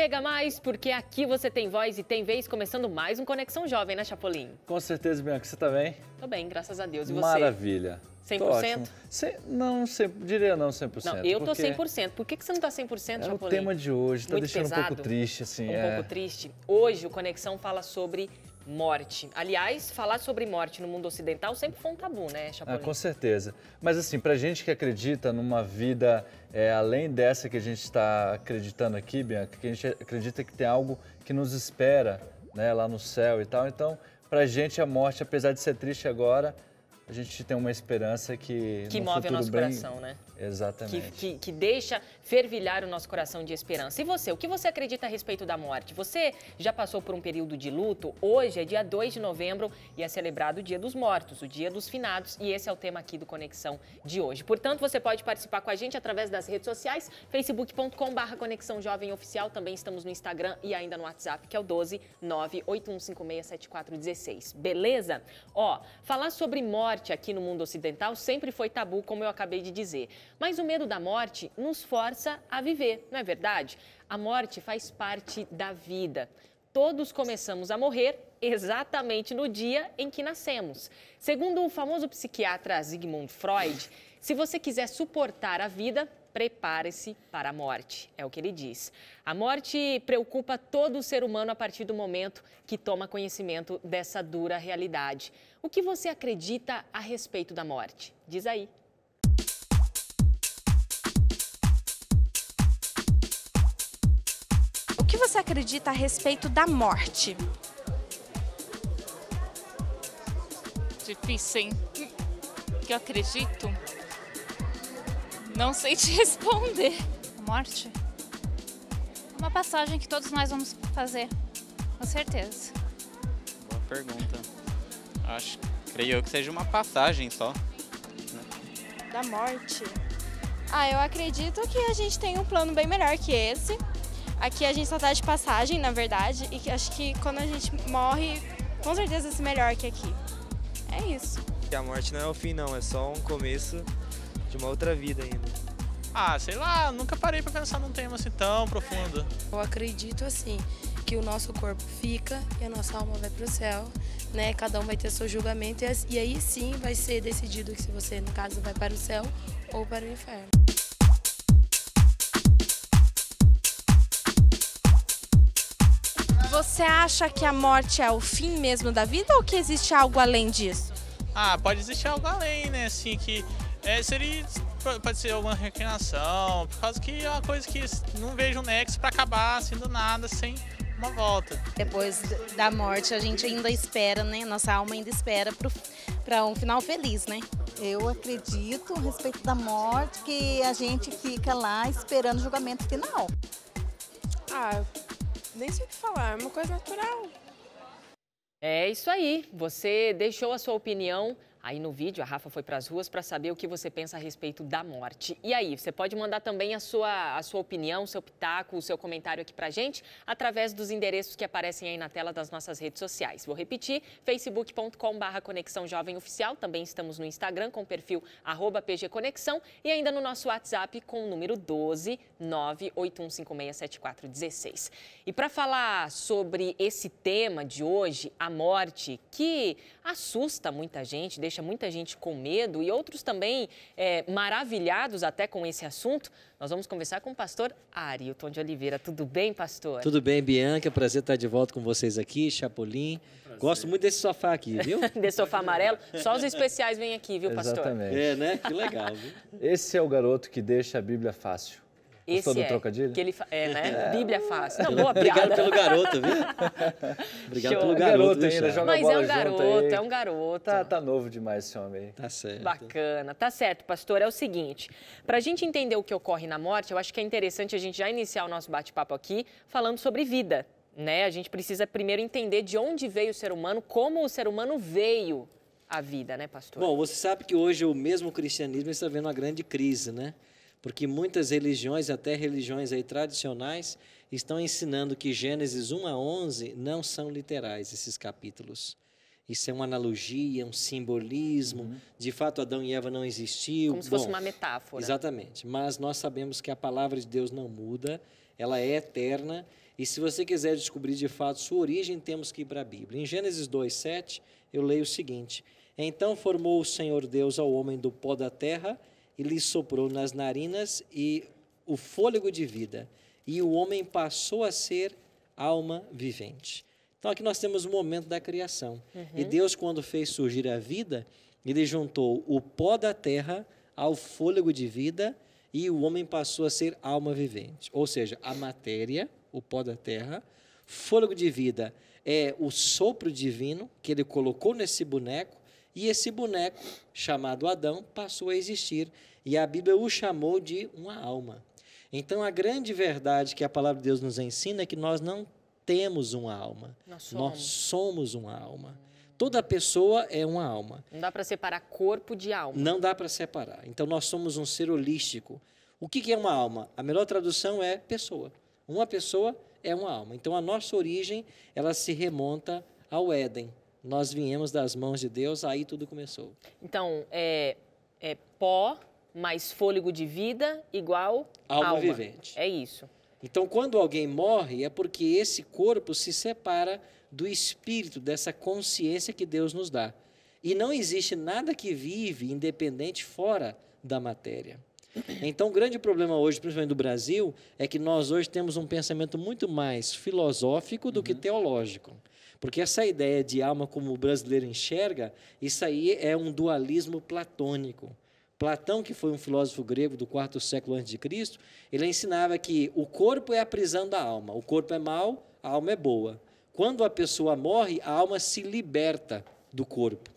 Chega mais, porque aqui você tem voz e tem vez, começando mais um Conexão Jovem, né, Chapolin? Com certeza, Bianca. Você tá bem? Tô bem, graças a Deus. E você? Maravilha. 100%? Tô ótimo. Cem- não, cem- diria não 100%. Não, eu tô porque 100%. Por que, que você não tá 100%, É o Chapolin? tema de hoje, tá Muito deixando um pesado? pouco triste, assim. um é. pouco triste. Hoje o Conexão fala sobre morte. Aliás, falar sobre morte no mundo ocidental sempre foi um tabu, né, Ah, Chapolin? com certeza. Mas assim, pra gente que acredita numa vida é, além dessa que a gente está acreditando aqui, Bianca, que a gente acredita que tem algo que nos espera né, lá no céu e tal. Então, pra gente a morte, apesar de ser triste agora, a gente tem uma esperança que. que move o nosso bem- coração, né? Que, Exatamente. que, que deixa fervilhar o nosso coração de esperança. E você, o que você acredita a respeito da morte? Você já passou por um período de luto? Hoje é dia 2 de novembro e é celebrado o Dia dos Mortos, o Dia dos Finados, e esse é o tema aqui do Conexão de hoje. Portanto, você pode participar com a gente através das redes sociais, facebook.com.br Conexão Jovem Oficial, também estamos no Instagram e ainda no WhatsApp, que é o 12 981567416. Beleza? Ó, falar sobre morte aqui no mundo ocidental sempre foi tabu, como eu acabei de dizer. Mas o medo da morte nos força a viver, não é verdade? A morte faz parte da vida. Todos começamos a morrer exatamente no dia em que nascemos. Segundo o famoso psiquiatra Sigmund Freud, se você quiser suportar a vida, prepare-se para a morte, é o que ele diz. A morte preocupa todo ser humano a partir do momento que toma conhecimento dessa dura realidade. O que você acredita a respeito da morte? Diz aí. Você acredita a respeito da morte? Difícil, hein? O que eu acredito? Não sei te responder. A morte? É Uma passagem que todos nós vamos fazer, com certeza. Boa pergunta. Acho, creio eu que seja uma passagem só. Da morte. Ah, eu acredito que a gente tem um plano bem melhor que esse. Aqui a gente só tá de passagem, na verdade, e que acho que quando a gente morre, com certeza vai ser melhor que aqui. É isso. Que a morte não é o fim, não, é só um começo de uma outra vida ainda. Ah, sei lá, nunca parei pra pensar num tema assim tão profundo. Eu acredito assim que o nosso corpo fica e a nossa alma vai para o céu, né? Cada um vai ter seu julgamento e e aí sim vai ser decidido que se você, no caso, vai para o céu ou para o inferno. Você acha que a morte é o fim mesmo da vida ou que existe algo além disso? Ah, pode existir algo além, né? Assim, que é, seria. Pode ser alguma recreação, por causa que é uma coisa que não vejo um nexo pra acabar assim do nada, sem uma volta. Depois da morte, a gente ainda espera, né? Nossa alma ainda espera para um final feliz, né? Eu acredito a respeito da morte que a gente fica lá esperando o julgamento final. Ah, nem sei o que falar, é uma coisa natural. É isso aí. Você deixou a sua opinião aí no vídeo. A Rafa foi para as ruas para saber o que você pensa a respeito da morte. E aí, você pode mandar também a sua, a sua opinião, seu pitaco, o seu comentário aqui para gente através dos endereços que aparecem aí na tela das nossas redes sociais. Vou repetir: facebook.com/barra Conexão Jovem Oficial. Também estamos no Instagram com o perfil arroba PG Conexão e ainda no nosso WhatsApp com o número 12 981567416. E para falar sobre esse tema de hoje, a morte, que assusta muita gente, deixa muita gente com medo e outros também é, maravilhados até com esse assunto, nós vamos conversar com o pastor Arilton de Oliveira. Tudo bem, pastor? Tudo bem, Bianca? Prazer estar de volta com vocês aqui, Chapolin. Gosto muito desse sofá aqui, viu? Desse sofá amarelo. Só os especiais vêm aqui, viu, pastor? Exatamente. É, né? Que legal, viu? Esse é o garoto que deixa a Bíblia fácil. Gostou Esse do é, trocadilho? Que ele fa- é, né? Bíblia fácil. Não, boa Obrigado pelo garoto, viu? Obrigado Show. pelo É garoto, garoto ainda, joga Mas bola é um junto garoto, aí. é um garoto. Tá, tá novo demais esse homem aí. Tá certo. Bacana, tá certo, pastor. É o seguinte, para a gente entender o que ocorre na morte, eu acho que é interessante a gente já iniciar o nosso bate-papo aqui falando sobre vida, né? A gente precisa primeiro entender de onde veio o ser humano, como o ser humano veio à vida, né, pastor? Bom, você sabe que hoje o mesmo cristianismo está vendo uma grande crise, né? Porque muitas religiões, até religiões aí tradicionais, estão ensinando que Gênesis 1 a 11 não são literais esses capítulos. Isso é uma analogia, um simbolismo. De fato, Adão e Eva não existiu. Como se fosse Bom, uma metáfora. Exatamente. Mas nós sabemos que a palavra de Deus não muda. ela é eterna. E se você quiser descobrir de fato sua origem, temos que ir para a Bíblia. Em Gênesis 2:7, eu leio o seguinte: Então formou o Senhor Deus ao homem do pó da terra e lhe soprou nas narinas e o fôlego de vida, e o homem passou a ser alma vivente. Então aqui nós temos o momento da criação. Uhum. E Deus, quando fez surgir a vida, ele juntou o pó da terra ao fôlego de vida e o homem passou a ser alma vivente. Ou seja, a matéria, o pó da terra, fôlego de vida é o sopro divino que ele colocou nesse boneco e esse boneco, chamado Adão, passou a existir. E a Bíblia o chamou de uma alma. Então, a grande verdade que a palavra de Deus nos ensina é que nós não temos uma alma. Nós Nós somos. somos uma alma. Toda pessoa é uma alma. Não dá para separar corpo de alma. Não dá para separar. Então, nós somos um ser holístico. O que que é uma alma? A melhor tradução é pessoa. Uma pessoa é uma alma. Então, a nossa origem, ela se remonta ao Éden. Nós viemos das mãos de Deus, aí tudo começou. Então, é, é pó mais fôlego de vida igual Alma vivente. É isso. Então, quando alguém morre, é porque esse corpo se separa do espírito, dessa consciência que Deus nos dá. E não existe nada que vive independente fora da matéria. Então, o grande problema hoje, principalmente do Brasil, é que nós hoje temos um pensamento muito mais filosófico do que teológico. Porque essa ideia de alma como o brasileiro enxerga, isso aí é um dualismo platônico. Platão, que foi um filósofo grego do quarto século antes de Cristo, ele ensinava que o corpo é a prisão da alma. O corpo é mau, a alma é boa. Quando a pessoa morre, a alma se liberta do corpo.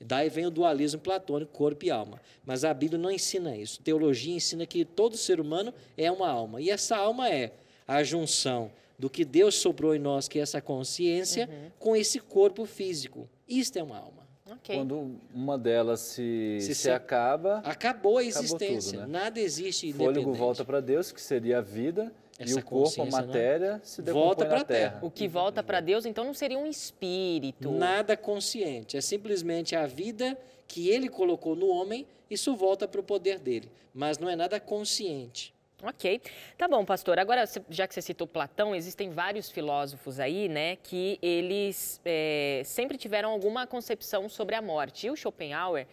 Daí vem o dualismo platônico, corpo e alma. Mas a Bíblia não ensina isso. Teologia ensina que todo ser humano é uma alma. E essa alma é a junção do que Deus soprou em nós, que é essa consciência, com esse corpo físico. Isto é uma alma. Quando uma delas se, Se se, se- acaba, Acabou a acabou existência. tudo, né? Nada existe o fôlego independente. volta para Deus, que seria a vida, e Essa o corpo, a né? matéria, se Volta decompõe pra na terra. terra. O que volta para Deus, então, não seria um espírito. Nada consciente. É simplesmente a vida que ele colocou no homem, isso volta para o poder dele. Mas não é nada consciente. Ok. Tá bom, pastor. Agora, já que você citou Platão, existem vários filósofos aí, né, que eles é, sempre tiveram alguma concepção sobre a morte. E o Schopenhauer,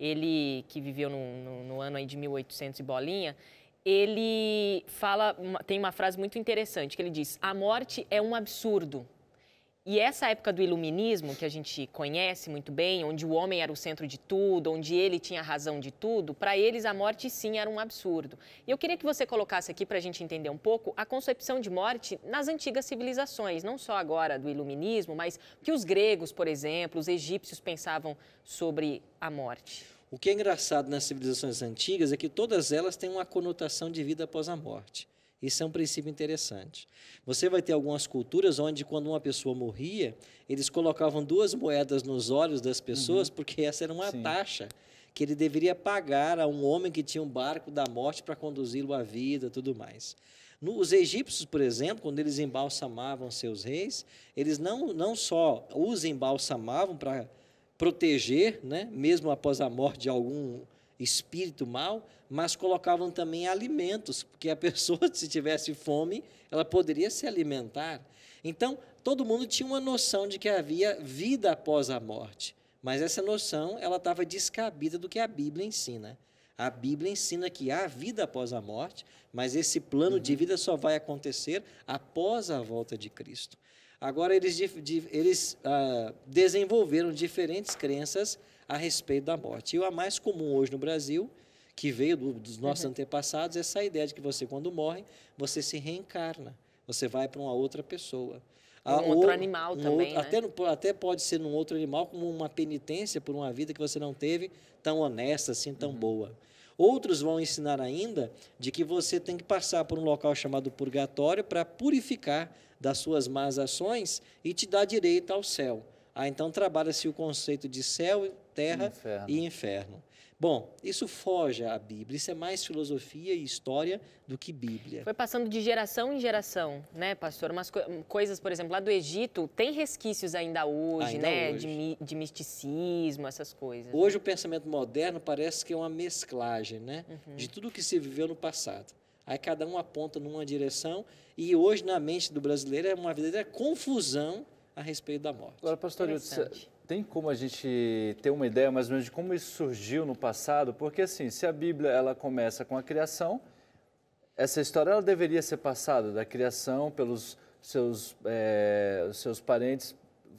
ele que viveu no, no- no ano aí de 1800 e bolinha, ele fala, tem uma frase muito interessante, que ele diz, a morte é um absurdo. E essa época do iluminismo, que a gente conhece muito bem, onde o homem era o centro de tudo, onde ele tinha razão de tudo, para eles a morte sim era um absurdo. E eu queria que você colocasse aqui para a gente entender um pouco a concepção de morte nas antigas civilizações, não só agora do iluminismo, mas que os gregos, por exemplo, os egípcios pensavam sobre a morte. O que é engraçado nas civilizações antigas é que todas elas têm uma conotação de vida após a morte. Isso é um princípio interessante. Você vai ter algumas culturas onde, quando uma pessoa morria, eles colocavam duas moedas nos olhos das pessoas, porque essa era uma taxa que ele deveria pagar a um homem que tinha um barco da morte para conduzi-lo à vida tudo mais. No- os egípcios, por exemplo, quando eles embalsamavam seus reis, eles não, não só os embalsamavam para proteger, né, mesmo após a morte de algum espírito mal, mas colocavam também alimentos, porque a pessoa, se tivesse fome, ela poderia se alimentar. Então, todo mundo tinha uma noção de que havia vida após a morte, mas essa noção ela estava descabida do que a Bíblia ensina. A Bíblia ensina que há vida após a morte, mas esse plano de vida só vai acontecer após a volta de Cristo. Agora, eles, eles ah, desenvolveram diferentes crenças a respeito da morte. E a mais comum hoje no Brasil, que veio do- dos nossos antepassados, é essa ideia de que você, quando morre, você se reencarna. Você vai para uma outra pessoa. Um outro ou animal um também, outro- né? até, no- até pode ser num outro animal, como uma penitência por uma vida que você não teve tão honesta, assim, tão boa. Outros vão ensinar ainda de que você tem que passar por um local chamado purgatório para purificar das suas más ações e te dar direito ao céu. Ah, então trabalha-se o conceito de céu, terra Inferno. e inferno. Bom, isso foge à Bíblia, isso é mais filosofia e história do que Bíblia. Foi passando de geração em geração, né, pastor? Umas co- coisas, por exemplo, lá do Egito, tem resquícios ainda hoje, Ainda né? hoje. De, mi- de misticismo, essas coisas. Hoje o pensamento moderno parece que é uma mesclagem, né? Uhum. De tudo que se viveu no passado. Aí cada um aponta numa direção e hoje na mente do brasileiro é uma verdadeira confusão a respeito da morte. Agora, pastor Hilton, tem como a gente ter uma ideia mais ou menos de como isso surgiu no passado? Porque assim, se a Bíblia ela começa com a criação, essa história ela deveria ser passada da criação pelos seus, é, seus parentes,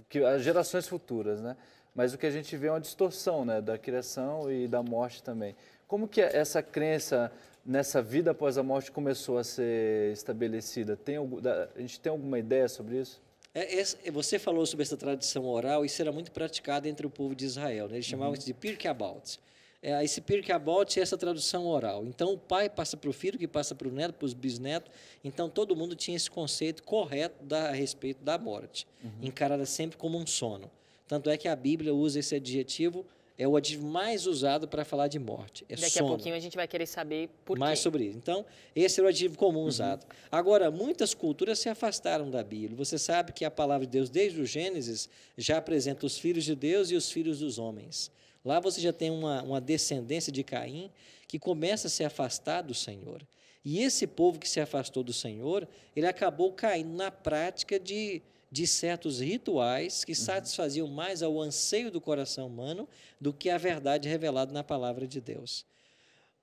que, as gerações futuras, né? Mas o que a gente vê é uma distorção né, da criação e da morte também. Como que essa crença nessa vida após a morte começou a ser estabelecida? Tem, a gente tem alguma ideia sobre isso? É, é, você falou sobre essa tradição oral, isso era muito praticado entre o povo de Israel. Né? Eles chamavam uhum. isso de Pirkeabot. É, esse Pirkeabot é essa tradução oral. Então, o pai passa para o filho, que passa para o neto, para os bisnetos. Então, todo mundo tinha esse conceito correto da, a respeito da morte, uhum. encarada sempre como um sono. Tanto é que a Bíblia usa esse adjetivo é o adjetivo mais usado para falar de morte. É Daqui sono. a pouquinho a gente vai querer saber por Mais quê. sobre isso. Então, esse é o adjetivo comum uhum. usado. Agora, muitas culturas se afastaram da Bíblia. Você sabe que a palavra de Deus, desde o Gênesis, já apresenta os filhos de Deus e os filhos dos homens. Lá você já tem uma, uma descendência de Caim que começa a se afastar do Senhor. E esse povo que se afastou do Senhor, ele acabou caindo na prática de de certos rituais que uhum. satisfaziam mais ao anseio do coração humano do que a verdade revelada na palavra de Deus.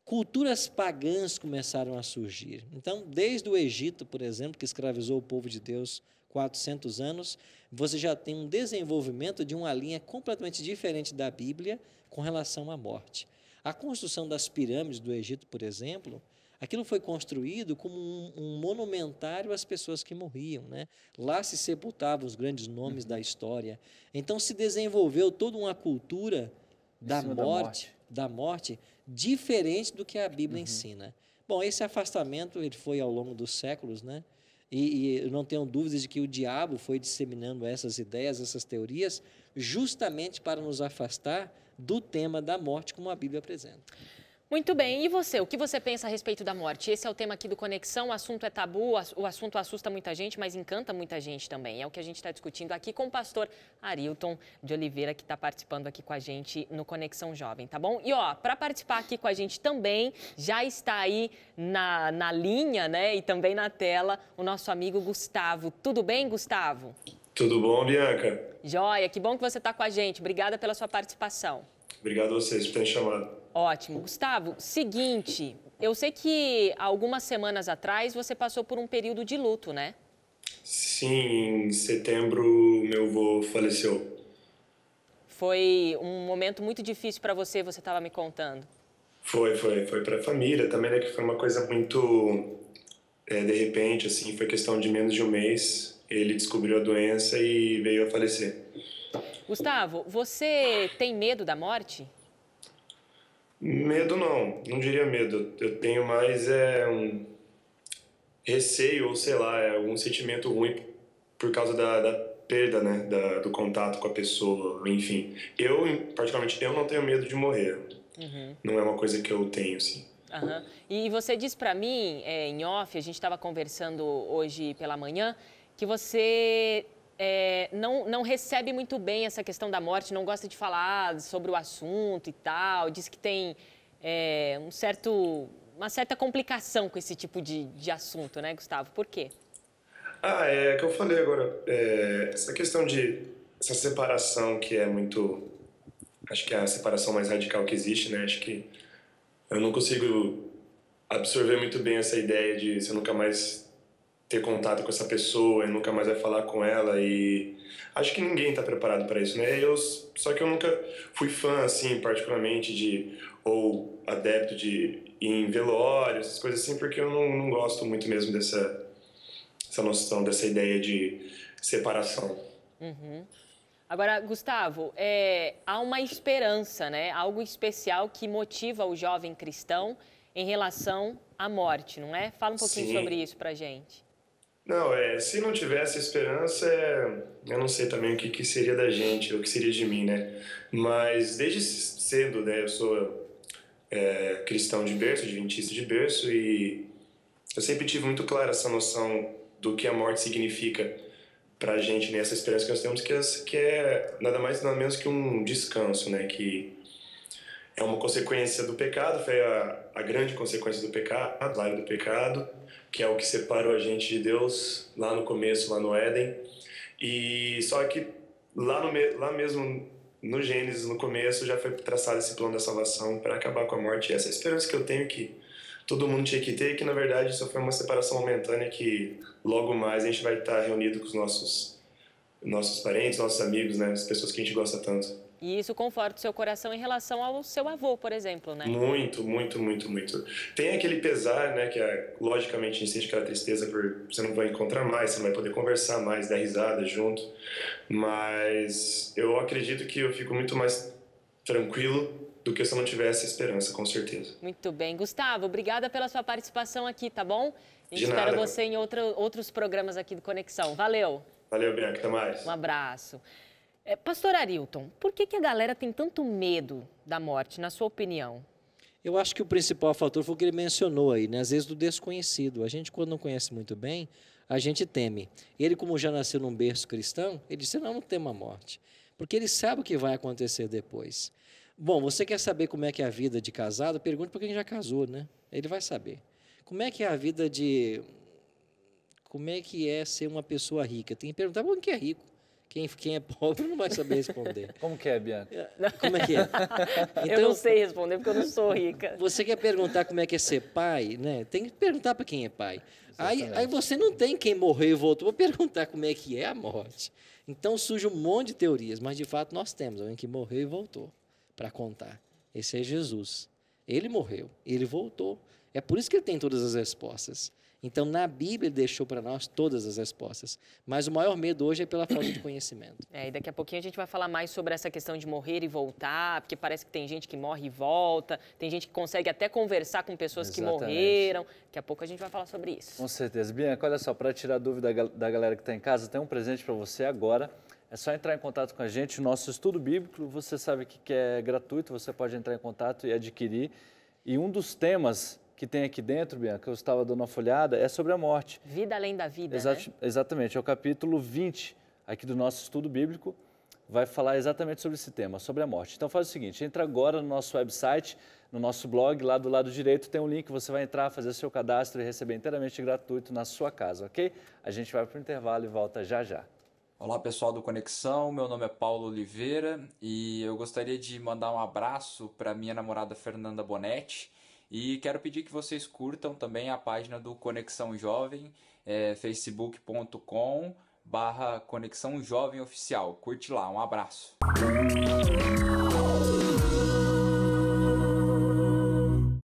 Culturas pagãs começaram a surgir. Então, desde o Egito, por exemplo, que escravizou o povo de Deus 400 anos, você já tem um desenvolvimento de uma linha completamente diferente da Bíblia com relação à morte. A construção das pirâmides do Egito, por exemplo, Aquilo foi construído como um, um monumentário às pessoas que morriam. Né? Lá se sepultavam os grandes nomes uhum. da história. Então se desenvolveu toda uma cultura da morte, da morte, da morte, diferente do que a Bíblia uhum. ensina. Bom, esse afastamento ele foi ao longo dos séculos, né? E, e, não tenho dúvidas de que o diabo foi disseminando essas ideias, essas teorias, justamente para nos afastar do tema da morte como a Bíblia apresenta. Muito bem, e você? O que você pensa a respeito da morte? Esse é o tema aqui do Conexão, o assunto é tabu, o assunto assusta muita gente, mas encanta muita gente também. É o que a gente está discutindo aqui com o pastor Arilton de Oliveira, que está participando aqui com a gente no Conexão Jovem, tá bom? E ó, para participar aqui com a gente também, já está aí na, na linha, né, e também na tela, o nosso amigo Gustavo. Tudo bem, Gustavo? Tudo bom, Bianca? Joia, que bom que você está com a gente. Obrigada pela sua participação. Obrigado a vocês por terem chamado. Ótimo. Gustavo, seguinte, eu sei que algumas semanas atrás você passou por um período de luto, né? Sim, em setembro meu avô faleceu. Foi um momento muito difícil para você, você estava me contando. Foi, foi, foi para a família também, né? Que foi uma coisa muito é, de repente, assim, foi questão de menos de um mês. Ele descobriu a doença e veio a falecer. Gustavo, você tem medo da morte? Medo não, não diria medo. Eu tenho mais é, um receio, ou sei lá, é algum sentimento ruim por causa da, da perda, né, da, do contato com a pessoa, enfim. Eu, particularmente, eu não tenho medo de morrer. Uhum. Não é uma coisa que eu tenho, sim. Uhum. E você disse para mim, é, em off, a gente estava conversando hoje pela manhã, que você é, não, não recebe muito bem essa questão da morte, não gosta de falar sobre o assunto e tal, diz que tem é, um certo, uma certa complicação com esse tipo de, de assunto, né, Gustavo? Por quê? Ah, é que eu falei agora, é, essa questão de essa separação que é muito, acho que é a separação mais radical que existe, né? Acho que eu não consigo absorver muito bem essa ideia de você nunca mais ter contato com essa pessoa e nunca mais vai falar com ela e acho que ninguém está preparado para isso, né? Eu só que eu nunca fui fã assim, particularmente de ou adepto de ir em velório, essas coisas assim, porque eu não, não gosto muito mesmo dessa essa noção, dessa ideia de separação. Uhum. Agora, Gustavo, é, há uma esperança, né? Algo especial que motiva o jovem cristão em relação à morte, não é? Fala um pouquinho Sim. sobre isso para gente. Não, é, se não tivesse esperança, é, eu não sei também o que, que seria da gente, o que seria de mim, né? Mas desde cedo, né, eu sou é, cristão de berço, adventista de berço, e eu sempre tive muito clara essa noção do que a morte significa para a gente, nessa né? esperança que nós temos, que, que é nada mais nada menos que um descanso, né? Que é uma consequência do pecado, foi a, a grande consequência do pecado, a do pecado, que é o que separou a gente de Deus lá no começo, lá no Éden. E só que lá, no, lá mesmo no Gênesis, no começo, já foi traçado esse plano da salvação para acabar com a morte. E essa é a esperança que eu tenho que todo mundo tinha que ter, que na verdade só foi uma separação momentânea que logo mais a gente vai estar reunido com os nossos nossos parentes, nossos amigos, né, as pessoas que a gente gosta tanto. E isso conforta o seu coração em relação ao seu avô, por exemplo, né? Muito, muito, muito, muito. Tem aquele pesar, né, que é, logicamente sente aquela tristeza por você não vai encontrar mais, você não vai poder conversar mais, dar risada junto, mas eu acredito que eu fico muito mais tranquilo do que se eu não tivesse esperança, com certeza. Muito bem. Gustavo, obrigada pela sua participação aqui, tá bom? Gente De espera nada. você em outra, outros programas aqui do Conexão. Valeu. Valeu, Bianca, até mais. Um abraço. É, Pastor Arilton, por que, que a galera tem tanto medo da morte, na sua opinião? Eu acho que o principal fator foi o que ele mencionou aí, né? Às vezes do desconhecido. A gente, quando não conhece muito bem, a gente teme. Ele, como já nasceu num berço cristão, ele disse: não, não tema a morte. Porque ele sabe o que vai acontecer depois. Bom, você quer saber como é que é a vida de casado? Pergunte para quem já casou, né? Ele vai saber. Como é que é a vida de. Como é que é ser uma pessoa rica? Tem que perguntar para quem é rico. Quem, quem é pobre não vai saber responder. Como que é, Bianca? Como é que é? eu não sei responder porque eu não sou rica. Você quer perguntar como é que é ser pai, né? Tem que perguntar para quem é pai. Aí, aí você não tem quem morreu e voltou para perguntar como é que é a morte. Então surge um monte de teorias, mas de fato nós temos alguém que morreu e voltou para contar. Esse é Jesus. Ele morreu, ele voltou. É por isso que ele tem todas as respostas. Então, na Bíblia, ele deixou para nós todas as respostas. Mas o maior medo hoje é pela falta de conhecimento. É, e daqui a pouquinho a gente vai falar mais sobre essa questão de morrer e voltar, porque parece que tem gente que morre e volta, tem gente que consegue até conversar com pessoas Exatamente. que morreram. Daqui a pouco a gente vai falar sobre isso. Com certeza. Bianca, olha só, para tirar dúvida da galera que está em casa, tem um presente para você agora. É só entrar em contato com a gente. O nosso estudo bíblico, você sabe que é gratuito, você pode entrar em contato e adquirir. E um dos temas que tem aqui dentro, Bianca, eu estava dando uma folhada, é sobre a morte. Vida além da vida, Exa né? Exatamente, é o capítulo 20 aqui do nosso estudo bíblico, vai falar exatamente sobre esse tema, sobre a morte. Então faz o seguinte, entra agora no nosso website, no nosso blog, lá do lado direito tem um link, você vai entrar, fazer seu cadastro e receber inteiramente gratuito na sua casa, ok? A gente vai para o intervalo e volta já já. Olá pessoal do Conexão, meu nome é Paulo Oliveira e eu gostaria de mandar um abraço para minha namorada Fernanda Bonetti e quero pedir que vocês curtam também a página do Conexão Jovem, é, facebook.com barra Conexão Jovem Oficial. Curte lá, um abraço.